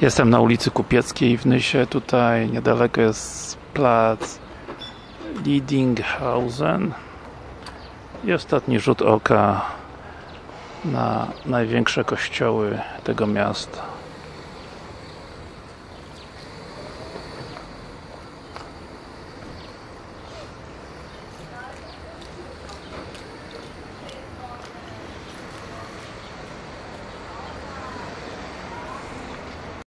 Jestem na ulicy Kupieckiej w Nysie. Tutaj niedaleko jest plac Liedinghausen i ostatni rzut oka na największe kościoły tego miasta.